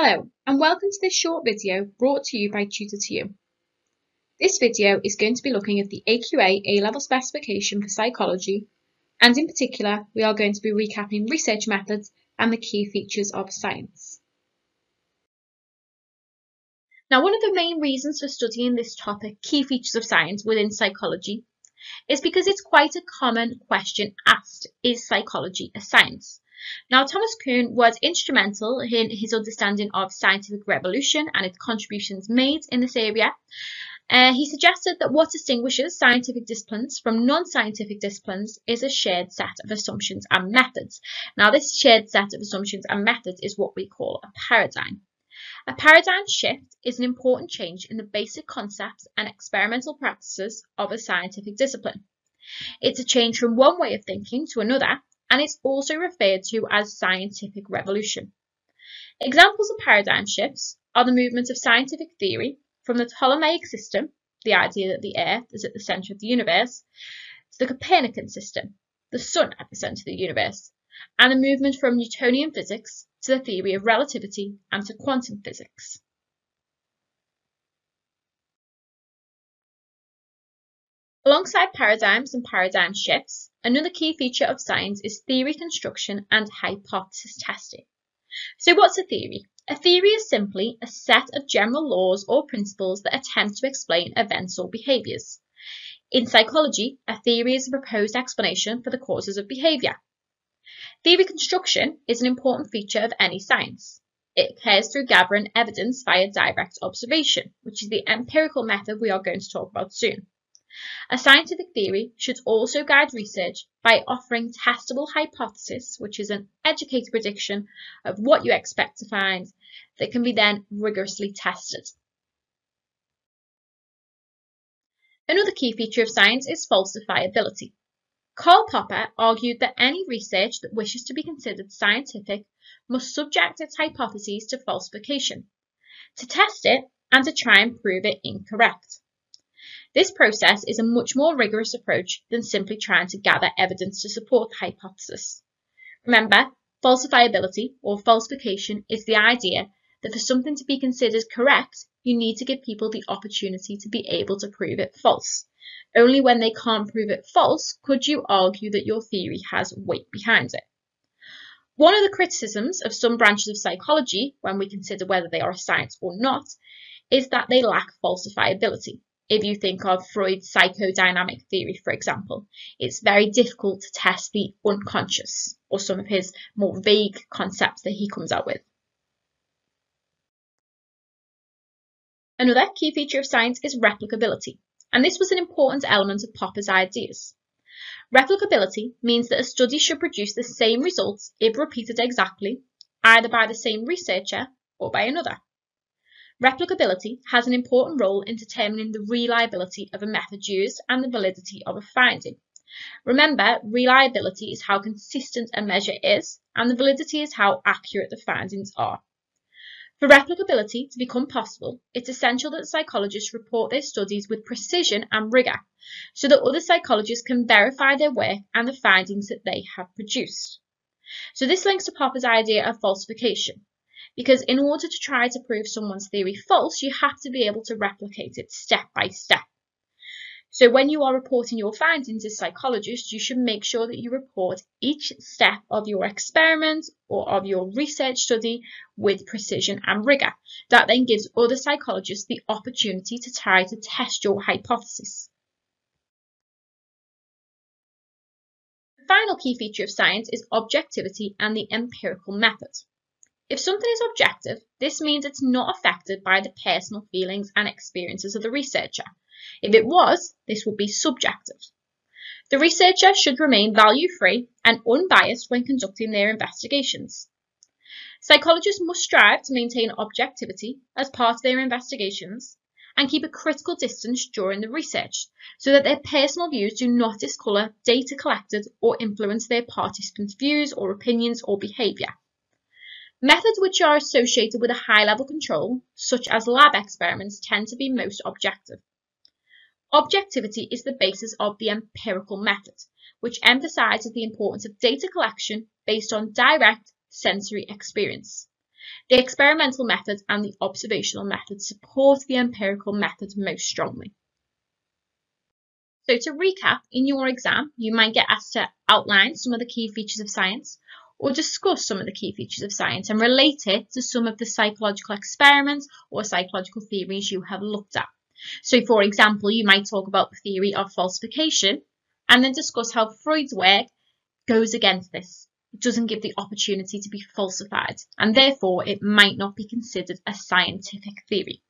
Hello and welcome to this short video brought to you by Tutor2U. This video is going to be looking at the AQA A-level specification for psychology and in particular we are going to be recapping research methods and the key features of science. Now one of the main reasons for studying this topic, key features of science within psychology, is because it's quite a common question asked, is psychology a science? Now, Thomas Kuhn was instrumental in his understanding of scientific revolution and its contributions made in this area. Uh, he suggested that what distinguishes scientific disciplines from non-scientific disciplines is a shared set of assumptions and methods. Now, this shared set of assumptions and methods is what we call a paradigm. A paradigm shift is an important change in the basic concepts and experimental practices of a scientific discipline. It's a change from one way of thinking to another and it's also referred to as scientific revolution. Examples of paradigm shifts are the movement of scientific theory from the Ptolemaic system, the idea that the Earth is at the centre of the universe, to the Copernican system, the Sun at the centre of the universe, and the movement from Newtonian physics to the theory of relativity and to quantum physics. Alongside paradigms and paradigm shifts, another key feature of science is theory construction and hypothesis testing. So what's a theory? A theory is simply a set of general laws or principles that attempt to explain events or behaviours. In psychology, a theory is a proposed explanation for the causes of behaviour. Theory construction is an important feature of any science. It occurs through gathering evidence via direct observation, which is the empirical method we are going to talk about soon. A scientific theory should also guide research by offering testable hypothesis, which is an educated prediction of what you expect to find that can be then rigorously tested. Another key feature of science is falsifiability. Karl Popper argued that any research that wishes to be considered scientific must subject its hypotheses to falsification, to test it and to try and prove it incorrect. This process is a much more rigorous approach than simply trying to gather evidence to support the hypothesis. Remember, falsifiability or falsification is the idea that for something to be considered correct, you need to give people the opportunity to be able to prove it false. Only when they can't prove it false could you argue that your theory has weight behind it. One of the criticisms of some branches of psychology, when we consider whether they are a science or not, is that they lack falsifiability if you think of Freud's psychodynamic theory, for example, it's very difficult to test the unconscious or some of his more vague concepts that he comes out with. Another key feature of science is replicability, and this was an important element of Popper's ideas. Replicability means that a study should produce the same results if repeated exactly, either by the same researcher or by another. Replicability has an important role in determining the reliability of a method used and the validity of a finding. Remember, reliability is how consistent a measure is, and the validity is how accurate the findings are. For replicability to become possible, it's essential that psychologists report their studies with precision and rigour, so that other psychologists can verify their work and the findings that they have produced. So this links to Popper's idea of falsification because in order to try to prove someone's theory false, you have to be able to replicate it step by step. So when you are reporting your findings as psychologists, you should make sure that you report each step of your experiment or of your research study with precision and rigour. That then gives other psychologists the opportunity to try to test your hypothesis. The final key feature of science is objectivity and the empirical method. If something is objective, this means it's not affected by the personal feelings and experiences of the researcher. If it was, this would be subjective. The researcher should remain value-free and unbiased when conducting their investigations. Psychologists must strive to maintain objectivity as part of their investigations and keep a critical distance during the research so that their personal views do not discolour data collected or influence their participants' views or opinions or behaviour. Methods which are associated with a high level control, such as lab experiments, tend to be most objective. Objectivity is the basis of the empirical method, which emphasizes the importance of data collection based on direct sensory experience. The experimental method and the observational method support the empirical method most strongly. So to recap, in your exam, you might get asked to outline some of the key features of science or discuss some of the key features of science and relate it to some of the psychological experiments or psychological theories you have looked at. So for example, you might talk about the theory of falsification and then discuss how Freud's work goes against this. It doesn't give the opportunity to be falsified and therefore it might not be considered a scientific theory.